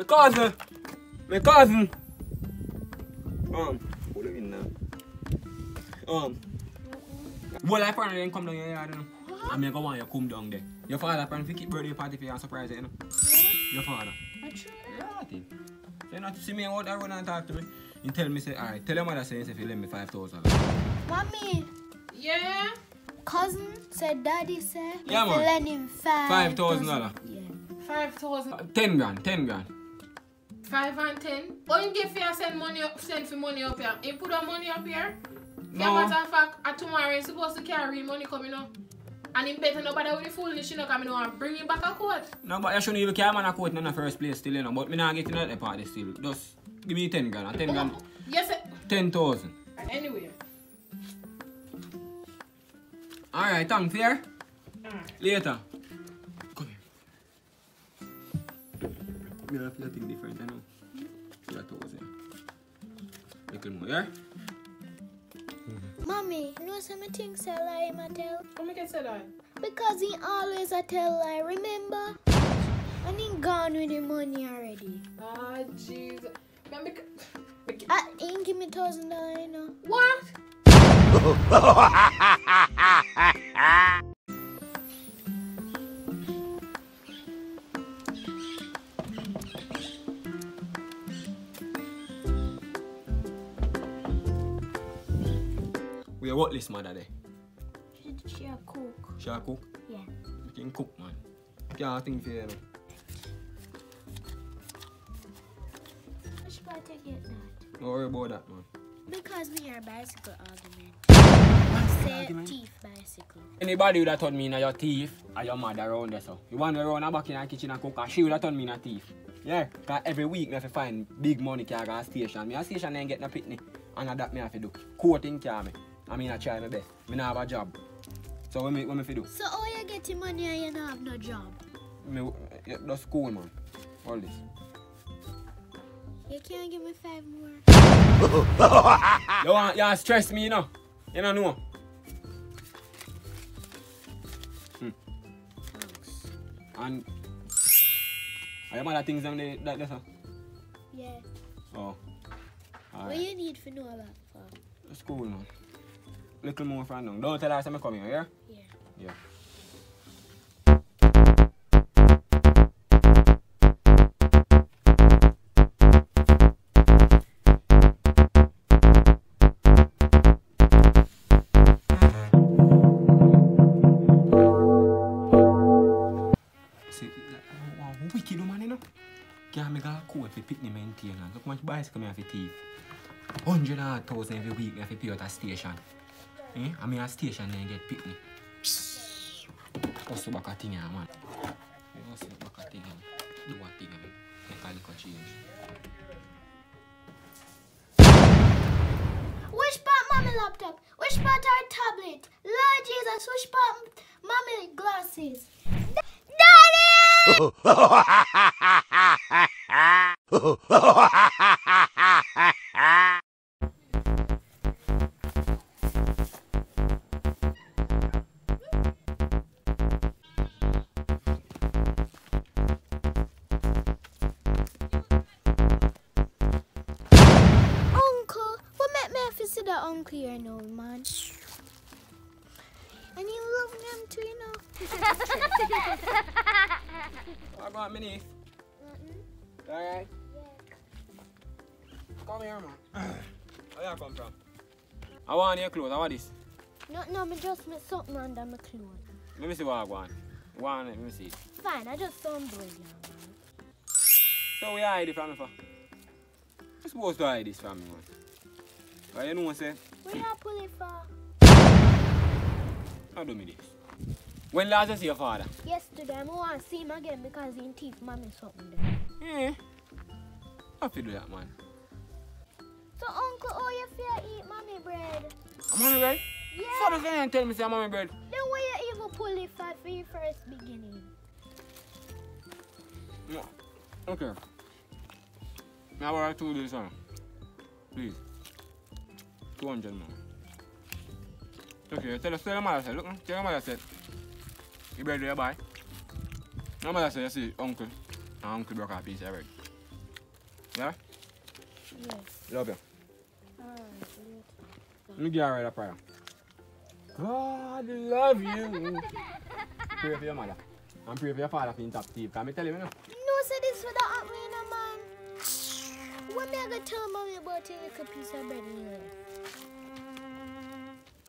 My cousin. My cousin. Um, pull it in now. Um. Well, I apparently didn't come down here, you know. And me go want you come down there. Your father apparently keep birthday party for you and surprise you, you know. Your father. I true. Yeah, I think. So you not to see me out there run and talk to me. You tell me say, alright, tell your mother say if you lend me five thousand. Mommy, Yeah. cousin said daddy said Yeah, if you man. lend him five Five thousand dollar. Yeah. Five thousand. Uh, Ten grand, ten grand. Five and ten. Or you give you send money up, send for money up here. You put the money up here. No. Yeah, matter of fact, at tomorrow you're supposed to carry money coming up. And him better nobody with the foolish, you know, coming on bring him back a court. No, but you shouldn't even care man a quote in the first place still, you know. But me not getting out the party still. Just give me ten grand. Ten grand. Yes, eh. Ten thousand. anyway. Alright, thanks, fair. Alright. Later. Me have to think different, you know. Yeah, thousand. Little more, yeah? Mommy, you know some things I lie him a tell? Come make it say that. Because he always a tell lie, remember? And he gone with the money already. Ah, jeez. Man, bec- Uh, he give me thousand dollar, you know. What? We are what list mother there? She, she a cook. She a cook? Yeah. You can cook, man. Can't think for you, know. Which part I get that? Don't worry about that, man. Because we are bicycle argument. Say argument? thief bicycle. Anybody would have turned me in your thief or your mother around there, so. You want to run back in the kitchen and cook, and she would have turned me in a thief. Yeah, because every week me have to find big money can go to station. Me a station ain't get no pitney. And that me have to do. Coating can me. I mean I try my best. Me not have a job. So what me what me fi do? So how you getting money and you don't have no job? Me that's school man. All this. You can't give me five more. You want you stress me, you know? You don't know. Hmm. Thanks. And are your mother things them they, that that's all? Yeah. Oh. What Alright. you need for know that for? School man. little more from now. Don't tell her I'm coming, yeah? Yeah. Yeah. How much bicycle me have to thief? 100 or 1000 every week me have to pay out a station. Eh? I mean a station then get picnic. What's the back a thing here, man? What's the back a thing here? Do one thing here. Make a little change. Which part mommy laptop? Which part our tablet? Lord Jesus, which part mommy glasses? Daddy! me have to see that uncle here now, man? And you love them too, you know. What about me niece? Alright. Come here, man. Where you come from? I want your clothes. I want this. No, no, me just make something under my clothes. Let me see what I want. One, let me see. Fine, I just don't break now, man. So we hide it from me for? You supposed to hide this from me, man. But you know, say, Where you pull it for? how do me this? When last you see your father? Yesterday, I want to see him again because he teeth mommy something there. Yeah. How to do that, man? So, uncle, how you feel eat mommy bread? On bread? Yeah. Father can't tell me say on bread. Then where you even pull it for for your first beginning? No. Okay. Now I two this one. Please. 200 man. Okay, tell us, tell your mother, say, look, tell your mother, say, you better do your buy. Your mother say, you see, uncle, and uncle broke a piece of bread. Yeah? Yes. Love you. Alright. Let me get her a prayer. God love you. pray for your mother. And pray for your father for him top thief. Can I tell him, you know? No, say this happened, you know, man. What me I gonna tell mommy about your little piece of bread anyway?